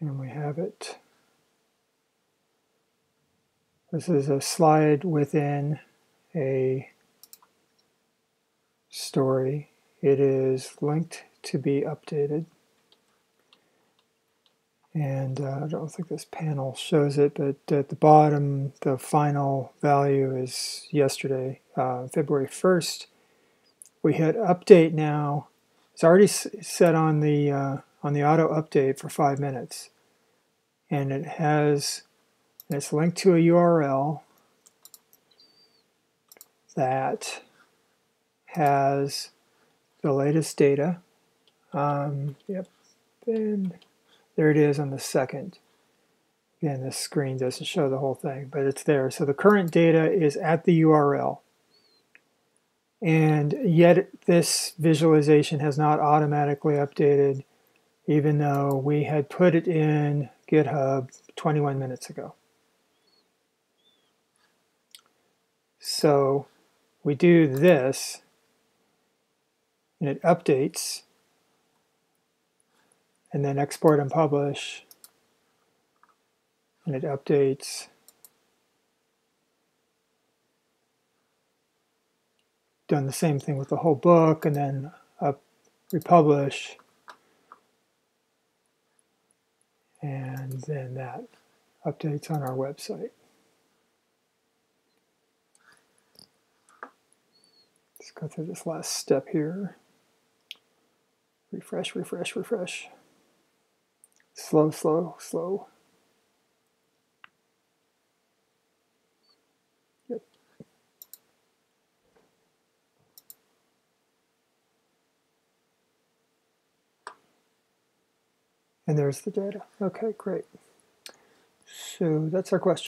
And we have it. This is a slide within a story. It is linked to be updated. And uh, I don't think this panel shows it, but at the bottom, the final value is yesterday, uh, February 1st. We hit update now. It's already set on the uh, on the auto update for five minutes, and it has it's linked to a URL that has the latest data. Um, yep, and there it is on the second. Again, this screen doesn't show the whole thing, but it's there. So the current data is at the URL. And yet this visualization has not automatically updated, even though we had put it in GitHub 21 minutes ago. So we do this, and it updates, and then export and publish and it updates done the same thing with the whole book and then up republish and then that updates on our website. Let's go through this last step here. Refresh, refresh, refresh. Slow, slow, slow. Yep. And there's the data. Okay, great. So that's our question.